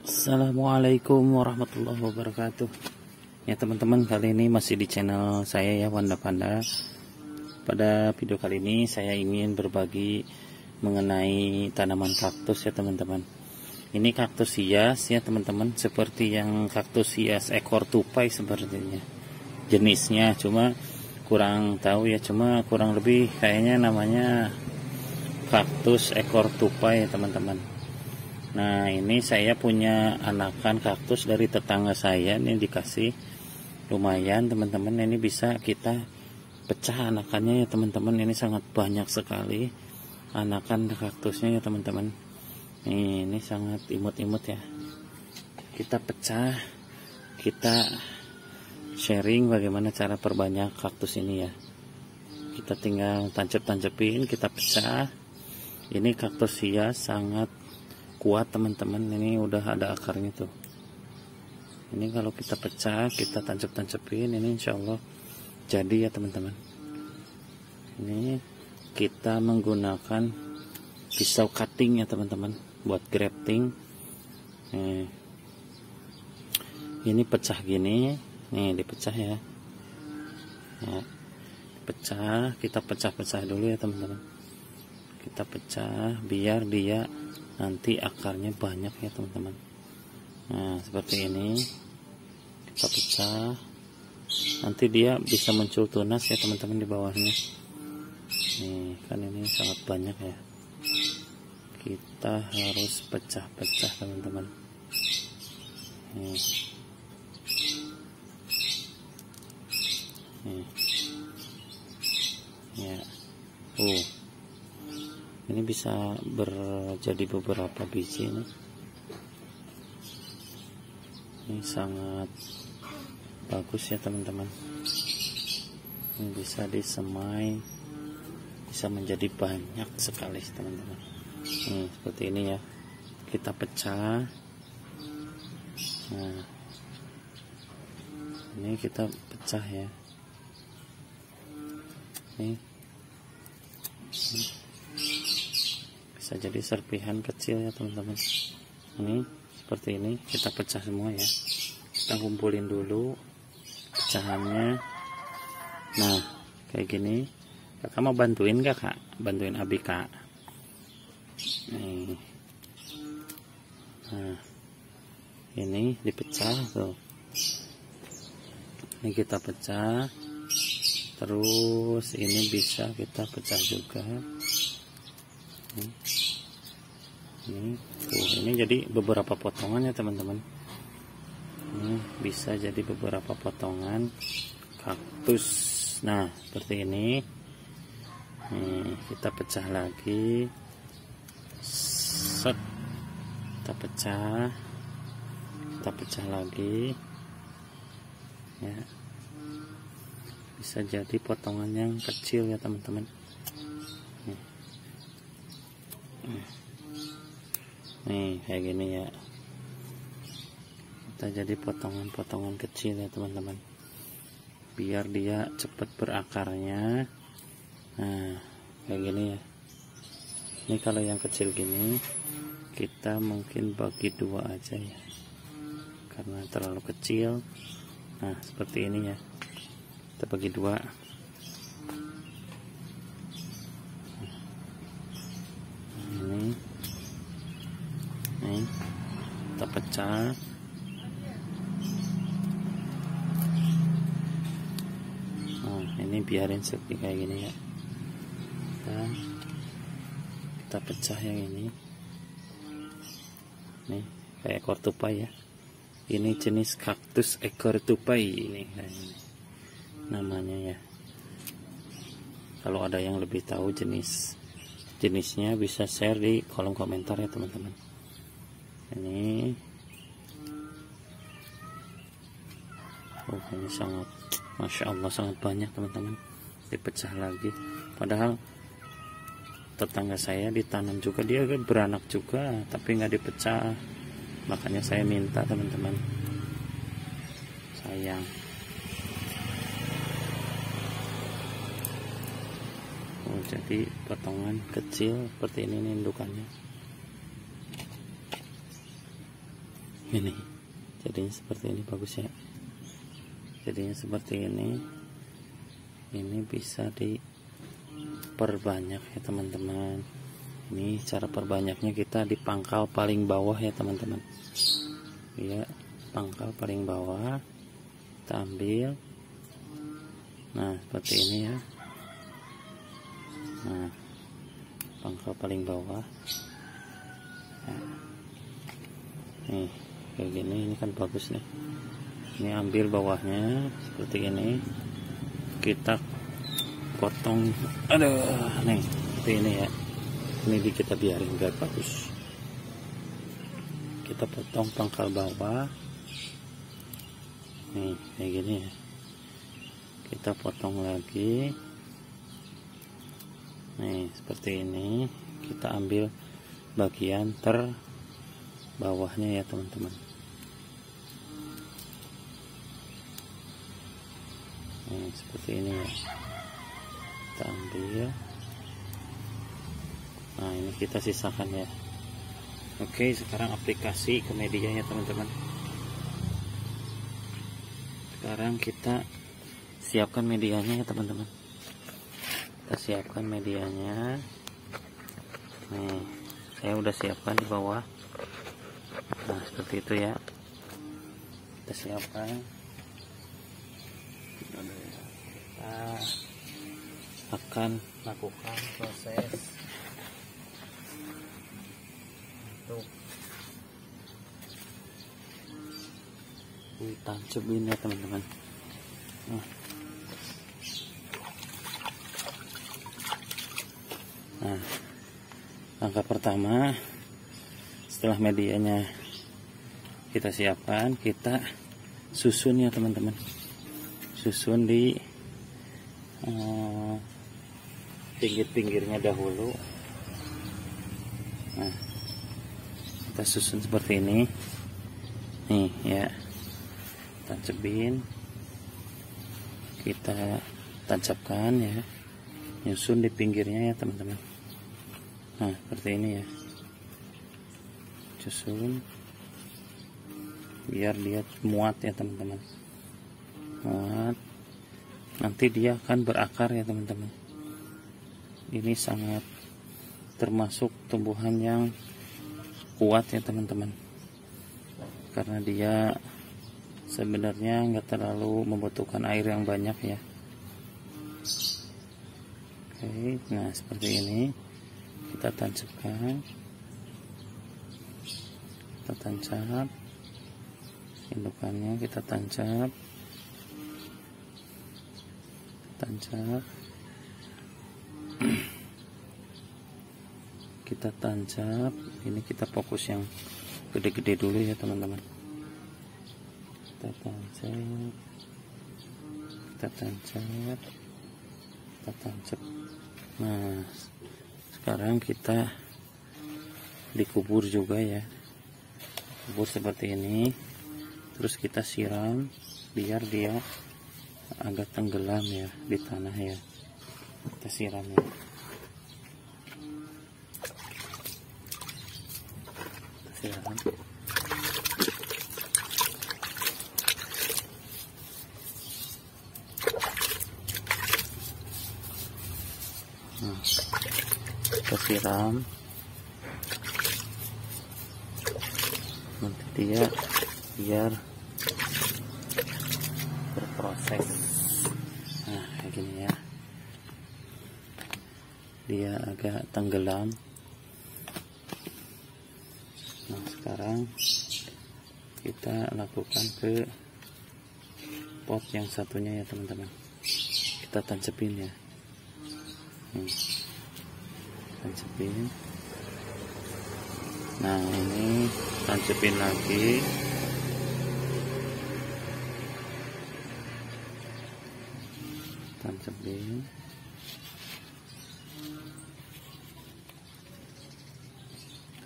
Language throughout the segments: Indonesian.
Assalamualaikum warahmatullahi wabarakatuh. Ya teman-teman kali ini masih di channel saya ya Wanda Panda. Pada video kali ini saya ingin berbagi mengenai tanaman kaktus ya teman-teman. Ini kaktus hias ya teman-teman Seperti yang kaktus hias ekor tupai sepertinya. Jenisnya cuma kurang tahu ya Cuma kurang lebih kayaknya namanya kaktus ekor tupai ya teman-teman Nah ini saya punya anakan kaktus dari tetangga saya. Ini dikasih lumayan teman-teman. Ini bisa kita pecah anakannya ya teman-teman. Ini sangat banyak sekali anakan kaktusnya ya teman-teman. Ini, sangat imut-imut ya. Kita pecah kita sharing bagaimana cara perbanyak kaktus ini ya. Kita tinggal tancap-tancapin kita pecah. Ini kaktus hias sangat kuat teman-teman. Ini udah ada akarnya tuh. Ini kalau kita pecah kita tancap-tancapin ini insya Allah jadi ya teman-teman. Ini kita menggunakan pisau cutting ya teman-teman buat grafting. Nih. ini pecah gini. Nih dipecah ya, ya pecah kita pecah-pecah dulu ya teman-teman. Kita pecah biar dia nanti akarnya banyak ya teman-teman. Nah seperti ini. Kita pecah. Nanti dia bisa muncul tunas ya teman-teman di bawahnya. Nih kan ini sangat banyak ya. Kita harus pecah-pecah teman-teman. Nih. Nih. Ya. Uh ini bisa berjadi beberapa biji ini ini sangat bagus ya teman-teman. Ini bisa disemai bisa menjadi banyak sekali teman-teman. Ini seperti ini ya. Kita pecah. Nah. Ini kita pecah ya. Ini bisa jadi serpihan kecil ya teman-teman. Ini seperti ini kita pecah semua ya. Kita kumpulin dulu pecahannya. Nah kayak gini. Kakak mau bantuin gak kak? Bantuin abi kak nih. Nah ini dipecah tuh. Ini kita pecah. Terus ini bisa kita pecah juga ini tuh ini jadi beberapa potongan ya teman-teman. Ini bisa jadi beberapa potongan kaktus. Nah seperti ini. Nih kita pecah lagi. Set. Kita pecah. Kita pecah lagi. Ya. Bisa jadi potongan yang kecil ya teman-teman nih kayak gini ya. Kita jadi potongan-potongan kecil ya teman-teman. Biar dia cepat berakarnya. Nah kayak gini ya. Ini kalau yang kecil gini kita mungkin bagi dua aja ya. Karena terlalu kecil. Nah seperti ini ya. Kita bagi dua kita pecah. Nah ini biarin seperti kayak gini ya. Kita, kita pecah yang ini. Nih kayak ekor tupai ya. Ini jenis kaktus ekor tupai ini namanya ya. Kalau ada yang lebih tahu jenis jenisnya bisa share di kolom komentar ya teman-teman ini. Oh ini sangat Masya Allah sangat banyak teman-teman. Dipecah lagi. Padahal tetangga saya ditanam juga dia beranak juga tapi nggak dipecah. Makanya saya minta teman-teman. Sayang. Oh jadi potongan kecil seperti ini nih indukannya ini. Jadinya seperti ini bagus ya. Jadinya seperti ini. Ini bisa diperbanyak ya teman-teman. Ini cara perbanyaknya kita di pangkal paling bawah ya teman-teman. Ya pangkal paling bawah. Kita ambil. Nah seperti ini ya. Nah pangkal paling bawah. Nah, nih kayak gini ini kan bagus nih. Ini ambil bawahnya seperti ini. Kita potong. Aduh nih seperti ini ya. Ini kita biarin gak bagus. Kita potong pangkal bawah. Nih kayak gini ya. Kita potong lagi. Nih seperti ini. Kita ambil bagian ter bawahnya ya teman-teman Nah, seperti ini ya. Kita ambil. Nah ini kita sisakan ya. Oke sekarang aplikasi ke medianya teman-teman. Sekarang kita siapkan medianya ya teman-teman. Kita siapkan medianya. Nih saya udah siapkan di bawah. Nah seperti itu ya. Kita siapkan kita akan lakukan proses untuk ditancapin ya teman-teman nah. nah langkah pertama setelah medianya kita siapkan kita susun ya teman-teman susun di uh, pinggir-pinggirnya dahulu. Nah kita susun seperti ini. Nih ya. Tancapin kita tancapkan ya. Nyusun di pinggirnya ya teman-teman. Nah seperti ini ya. Susun. Biar dia muat ya teman-teman. Muat. Nanti dia akan berakar ya teman-teman ini sangat termasuk tumbuhan yang kuat ya teman-teman. Karena dia sebenarnya nggak terlalu membutuhkan air yang banyak ya. Oke nah seperti ini. Kita tancapkan. Kita tancap. Indukannya kita tancap. Tancap kita tancap. Ini kita fokus yang gede-gede dulu ya teman-teman. Kita tancap. Kita tancap. Kita tancap. Nah sekarang kita dikubur juga ya. Kubur seperti ini. Terus kita siram biar dia agak tenggelam ya di tanah ya. Kita siram ya kita siram nah, siram nanti dia biar berproses nah kayak gini ya. Dia agak tenggelam sekarang kita lakukan ke pot yang satunya ya teman-teman. Kita tancepin ya. Hmm. tancepin. Nah ini tancepin lagi. Tancapin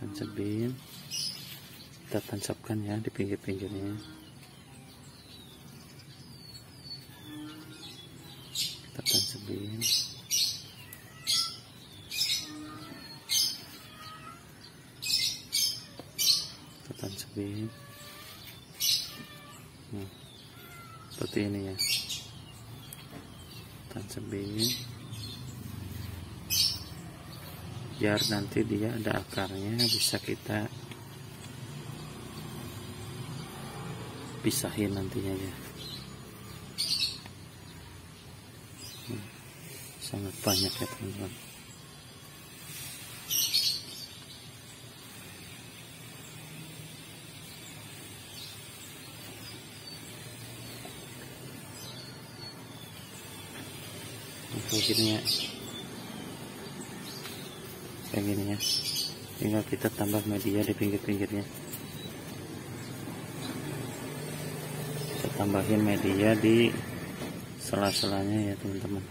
tancapin kita tancapkan ya di pinggir-pinggirnya. Kita tancapin. Kita tancapin. Hmm. seperti ini ya. Tancapin. Biar nanti dia ada akarnya bisa kita pisahin nantinya ya. Hmm, sangat banyak ya teman-teman. Kayak gini ya kayak gini ya tinggal kita tambah media di pinggir-pinggirnya kita tambahin media di sela-selanya ya teman-teman.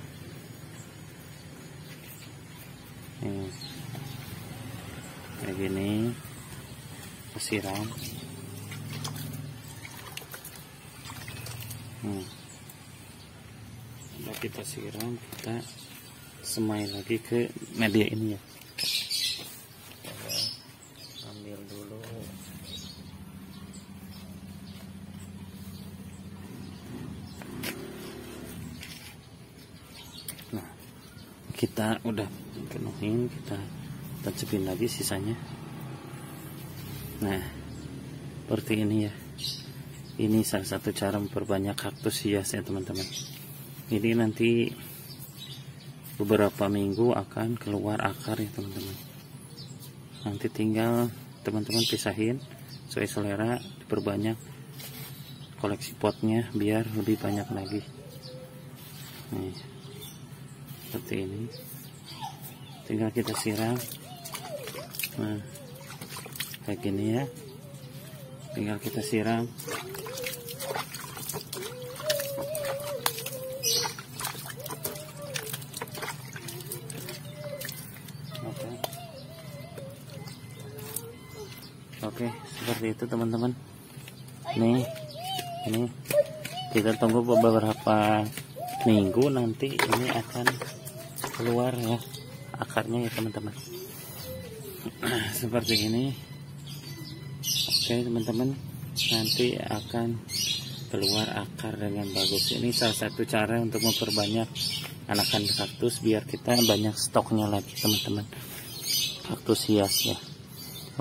Kayak gini. Siram hmm. Kita siram kita semai lagi ke media ini ya. Ambil dulu nah kita udah penuhin kita tancapin lagi sisanya. Nah seperti ini ya. Ini salah satu cara memperbanyak kaktus hias ya teman-teman. Ini nanti beberapa minggu akan keluar akar ya teman-teman. Nanti tinggal teman-teman pisahin sesuai selera diperbanyak koleksi potnya biar lebih banyak lagi. Nih seperti ini. Tinggal kita siram. Nah kayak gini ya. Tinggal kita siram. Oke. Oke seperti itu teman-teman. Nih ini. Kita tunggu beberapa minggu nanti ini akan keluar ya akarnya ya teman-teman. Seperti ini. Oke teman-teman. Nanti akan keluar akar dengan bagus. Ini salah satu cara untuk memperbanyak anakan kaktus biar kita banyak stoknya lagi teman-teman. Kaktus hias ya.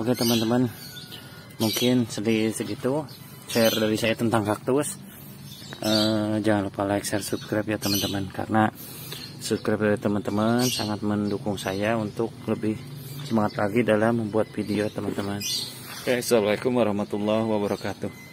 Oke teman-teman. Mungkin sedikit segitu share dari saya tentang kaktus. Uh, jangan lupa like share subscribe ya teman-teman. Karena subscribe dari teman-teman sangat mendukung saya untuk lebih semangat lagi dalam membuat video teman-teman. Oke assalamualaikum warahmatullahi wabarakatuh